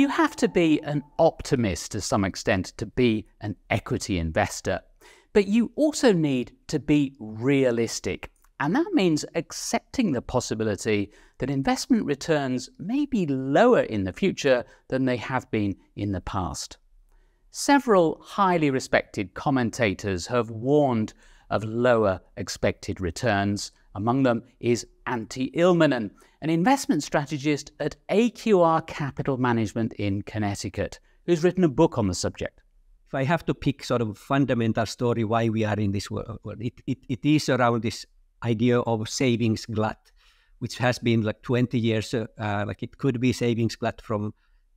You have to be an optimist to some extent to be an equity investor, but you also need to be realistic. And that means accepting the possibility that investment returns may be lower in the future than they have been in the past. Several highly respected commentators have warned of lower expected returns. Among them is Antti Ilmanen, an investment strategist at AQR Capital Management in Connecticut, who's written a book on the subject. If I have to pick sort of fundamental story why we are in this world, it, it, it is around this idea of savings glut, which has been like 20 years, uh, like it could be savings glut from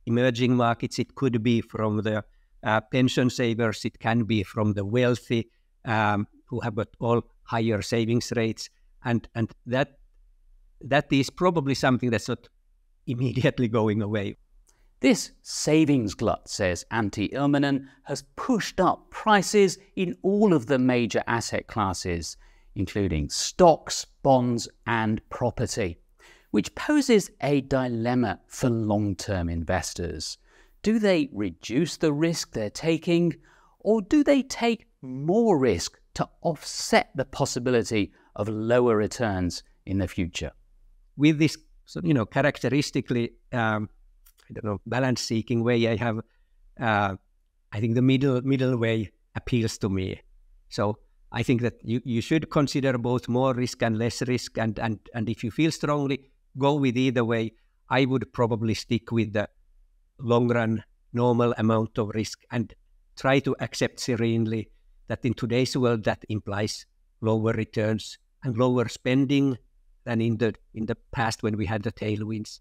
emerging markets, it could be from the uh, pension savers, it can be from the wealthy um, who have got all higher savings rates, and and that that is probably something that's not immediately going away. This savings glut, says Antti Ilmanen, has pushed up prices in all of the major asset classes, including stocks, bonds, and property, which poses a dilemma for long term investors. Do they reduce the risk they're taking, or do they take more risk to offset the possibility of lower returns in the future? With this, you know, characteristically, um, I don't know, balance-seeking way, I have, uh, I think the middle middle way appeals to me. So I think that you, you should consider both more risk and less risk, and and and if you feel strongly, go with either way. I would probably stick with the long run normal amount of risk and try to accept serenely that in today's world that implies lower returns and lower spending than in the in the past when we had the tailwinds.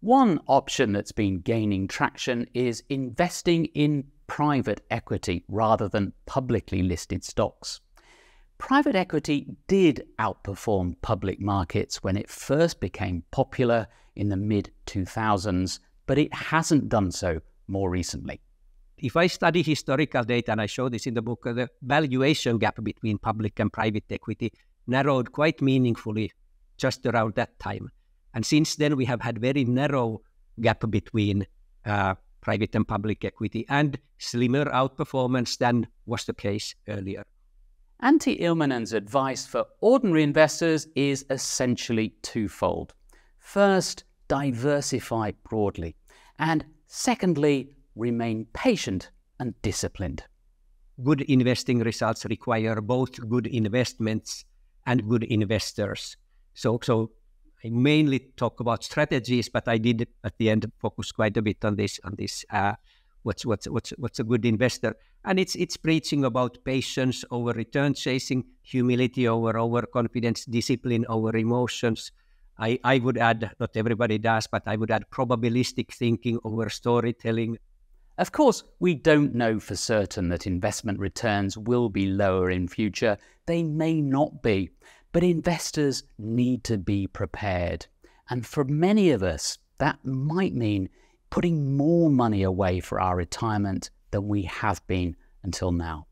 One option that's been gaining traction is investing in private equity rather than publicly listed stocks. Private equity did outperform public markets when it first became popular in the mid 2000s but it hasn't done so more recently. If I study historical data, and I show this in the book, uh, the valuation gap between public and private equity narrowed quite meaningfully just around that time. And since then, we have had very narrow gap between uh, private and public equity and slimmer outperformance than was the case earlier. Antti Ilmanen's advice for ordinary investors is essentially twofold. First, diversify broadly. And secondly, remain patient and disciplined. Good investing results require both good investments and good investors. So, so I mainly talk about strategies, but I did at the end focus quite a bit on this on this uh, what's what's what's what's a good investor, and it's it's preaching about patience over return chasing, humility over overconfidence, discipline over emotions, I, I would add, not everybody does, but I would add probabilistic thinking over storytelling. Of course, we don't know for certain that investment returns will be lower in future. They may not be, but investors need to be prepared. And for many of us, that might mean putting more money away for our retirement than we have been until now.